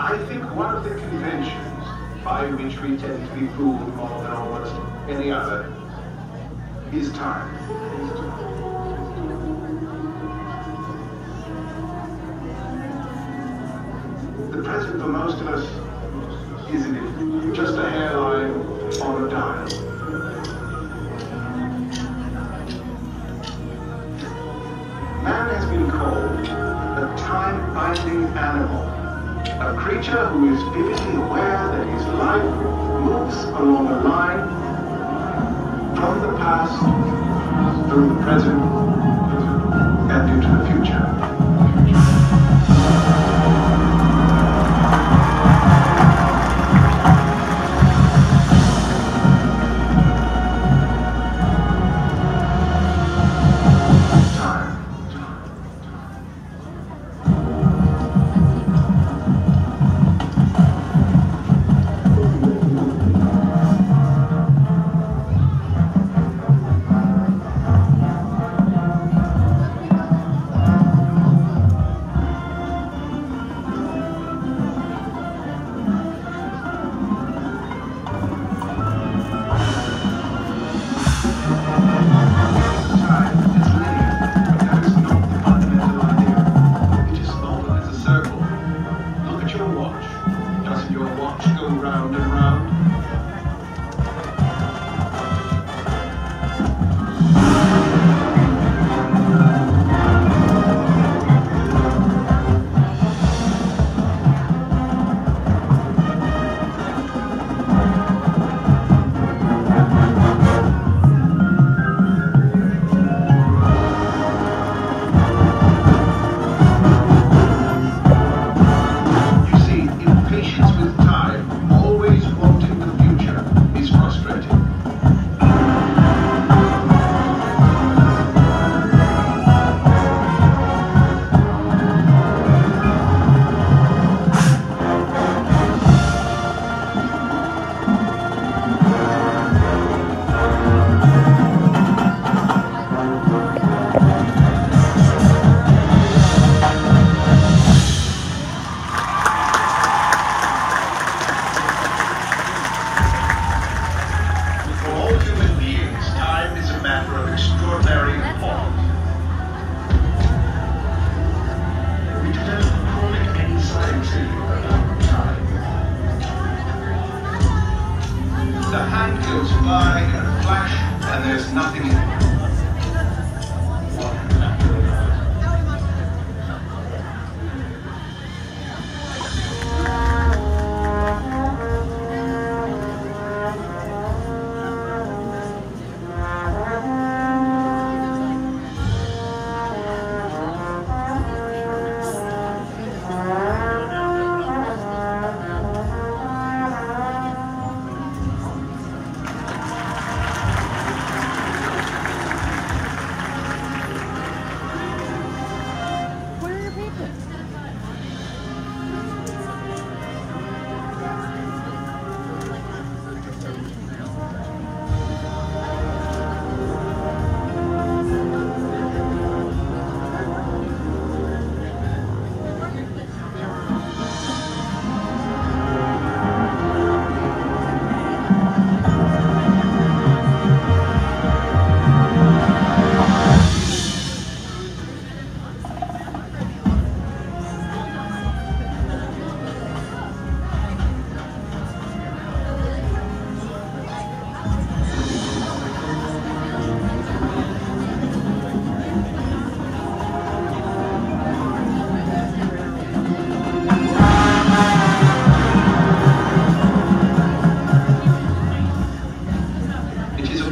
I think one of the conventions by which we tend to be fooled more than almost any other is time. The present for most of us, isn't it? Just a hairline on a dial. Man has been called a time-binding animal. A creature who is vividly aware that his life moves along a line from the past through the present and into the future.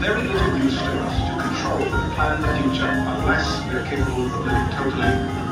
Little use to us to control and plan the future unless they're capable of living totally